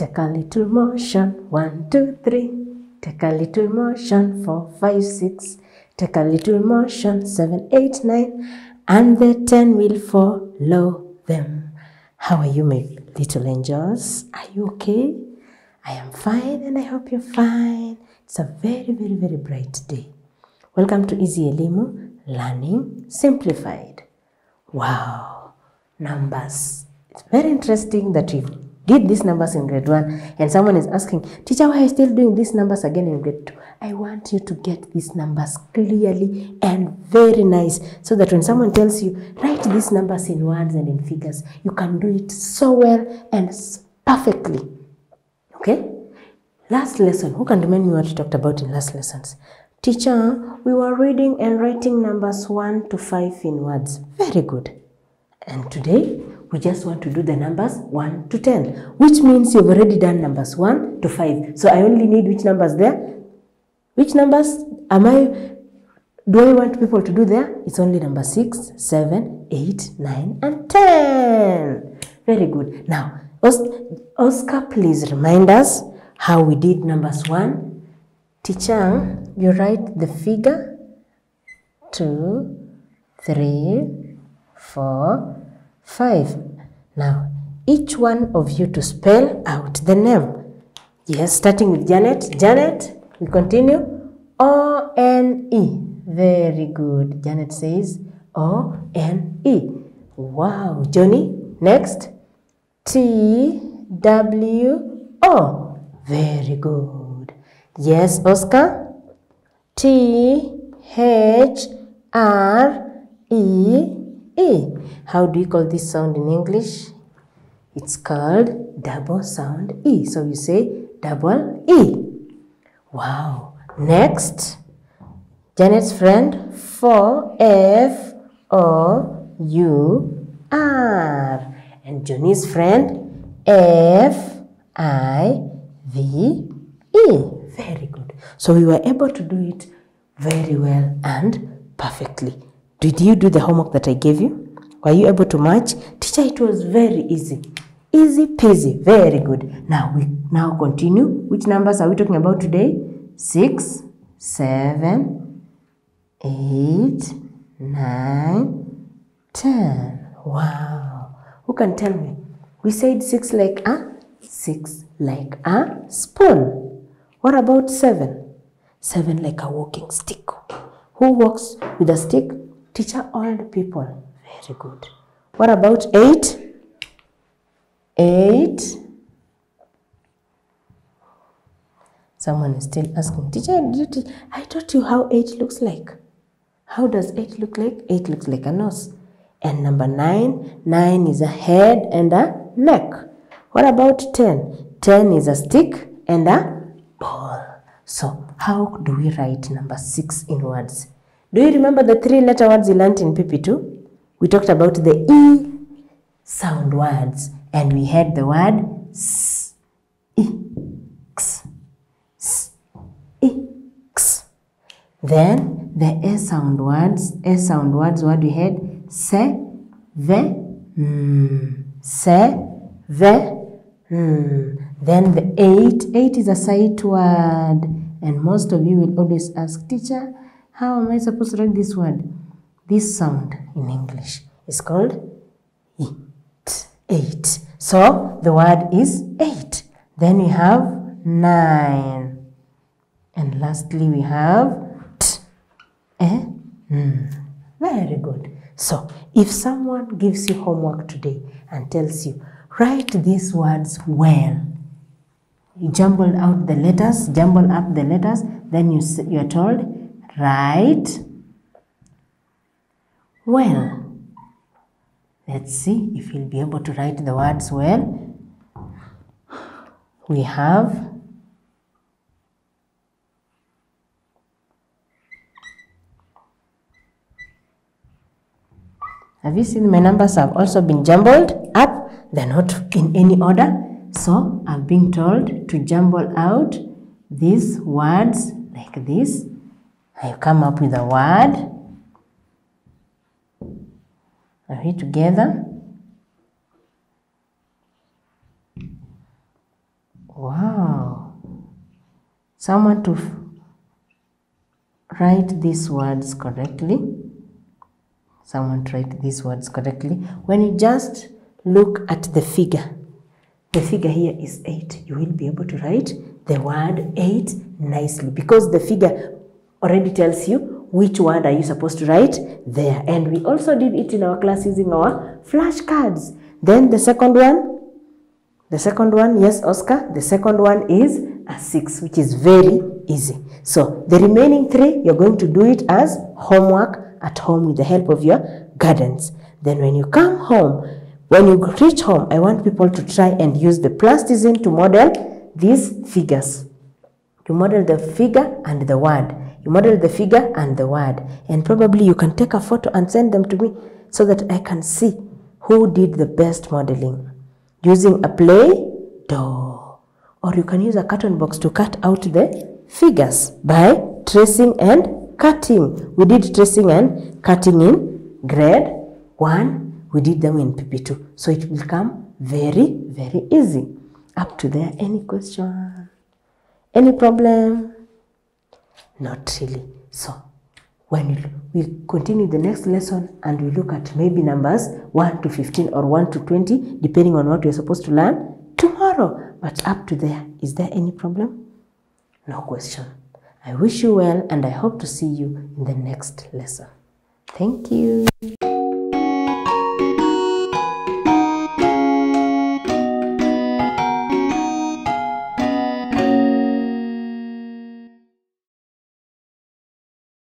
Take a little motion, one, two, three. Take a little motion, four, five, six. Take a little motion, seven, eight, nine. And the ten will follow them. How are you, my little angels? Are you okay? I am fine and I hope you're fine. It's a very, very, very bright day. Welcome to Easy Elimu Learning Simplified. Wow, numbers. It's very interesting that we did these numbers in grade 1 and someone is asking, teacher, why are you still doing these numbers again in grade 2? I want you to get these numbers clearly and very nice so that when someone tells you, write these numbers in words and in figures, you can do it so well and perfectly. Okay? Last lesson, who can remind me what we talked about in last lessons? Teacher, we were reading and writing numbers 1 to 5 in words. Very good. And today, we just want to do the numbers 1 to 10, which means you've already done numbers 1 to 5. So I only need which numbers there? Which numbers am I, do I want people to do there? It's only number 6, 7, 8, 9, and 10. Very good. Now, Oscar, please remind us how we did numbers 1. Teacher, you write the figure 2, 3, 4, 5. Now, each one of you to spell out the name. Yes, starting with Janet. Janet, we continue. O N E. Very good. Janet says O N E. Wow. Johnny, next. T W O. Very good. Yes, Oscar. T E. How do you call this sound in English? It's called double sound E. So you say double E. Wow. Next, Janet's friend for F O U R. And Johnny's friend F I V E. Very good. So we were able to do it very well and perfectly. Did you do the homework that I gave you? Were you able to match? Teacher, it was very easy. Easy peasy. Very good. Now we now continue. Which numbers are we talking about today? Six, seven, eight, nine, ten. Wow. Who can tell me? We said six like a six like a spoon. What about seven? Seven like a walking stick. Who walks with a stick? Teacher, old people. Very good. What about eight? Eight. Someone is still asking, teacher, I taught you how eight looks like. How does eight look like? Eight looks like a nose. And number nine, nine is a head and a neck. What about ten? Ten is a stick and a ball. So how do we write number six in words? Do you remember the three letter words you learnt in PP2? We talked about the E sound words and we had the word S, E, X, S, E, X. Then the A sound words, A sound words, what we had? Se, ve, mm, se, ve, mm. Then the eight, eight is a sight word. And most of you will always ask, teacher, how am I supposed to write this word? This sound in English is called eight. So the word is eight. Then we have nine. And lastly, we have t, eh, mm. Very good. So if someone gives you homework today and tells you, write these words well, you jumble out the letters, jumble up the letters, then you, you are told, write well. Let's see if you'll be able to write the words well. We have Have you seen my numbers have also been jumbled up? They're not in any order. So I'm being told to jumble out these words like this. I come up with a word. Are we together? Wow. Someone to write these words correctly. Someone to write these words correctly. When you just look at the figure, the figure here is 8. You will be able to write the word 8 nicely because the figure already tells you which word are you supposed to write there. And we also did it in our class using our flashcards. Then the second one, the second one, yes, Oscar, the second one is a 6, which is very easy. So the remaining three, you're going to do it as homework at home with the help of your guidance. Then when you come home, when you reach home, I want people to try and use the plasticine to model these figures. to model the figure and the word. You model the figure and the word. And probably you can take a photo and send them to me so that I can see who did the best modeling. Using a play doh. Or you can use a carton box to cut out the figures by tracing and cutting. We did tracing and cutting in grade 1. We did them in PP2. So it will come very, very easy. Up to there, any question? Any problem? Not really. So, when we continue the next lesson and we look at maybe numbers 1 to 15 or 1 to 20, depending on what we're supposed to learn tomorrow. But up to there, is there any problem? No question. I wish you well and I hope to see you in the next lesson. Thank you.